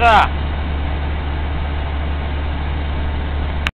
काका